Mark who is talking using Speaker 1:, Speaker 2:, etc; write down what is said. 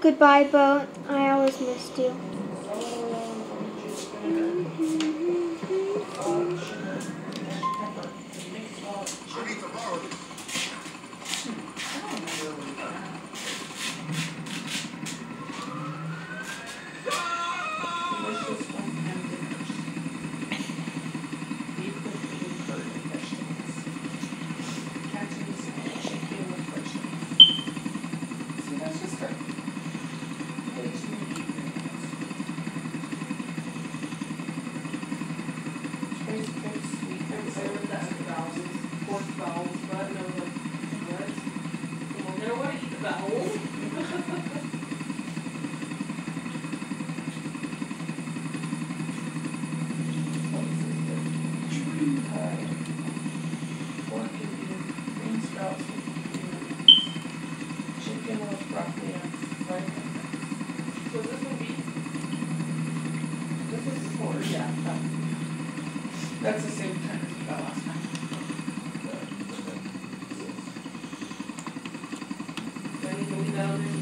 Speaker 1: Goodbye, boat. I always missed you.
Speaker 2: pork
Speaker 3: and green sprouts chicken broccoli and.
Speaker 2: So this will be,
Speaker 3: this is the pork, yeah. That's the same kind as we got last time. Then you go down